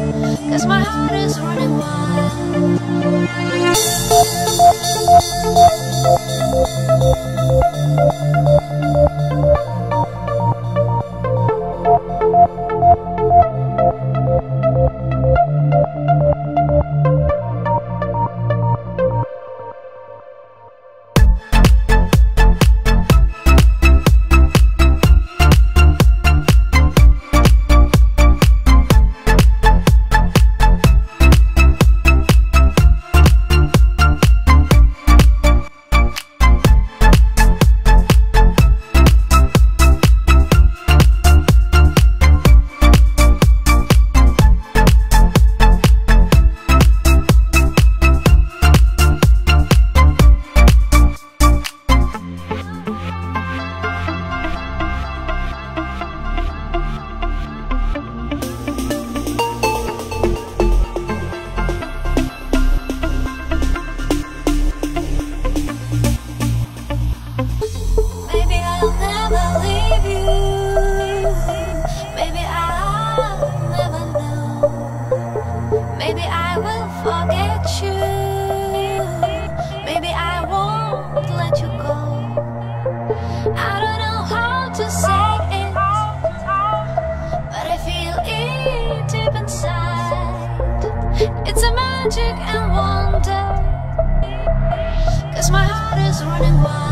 Cause my heart is running wild. Maybe I will forget you. Maybe I won't let you go. I don't know how to say it, but I feel it deep inside. It's a magic and wonder. Cause my heart is running wild.